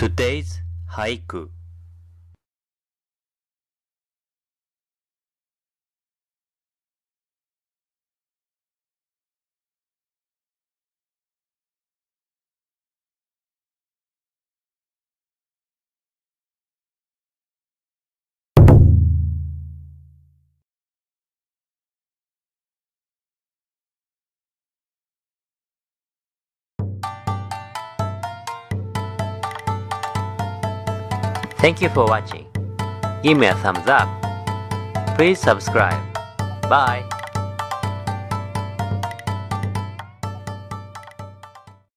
Today's haiku 'Thank you for watching. Give me a thumbs up. Please subscribe. Bye.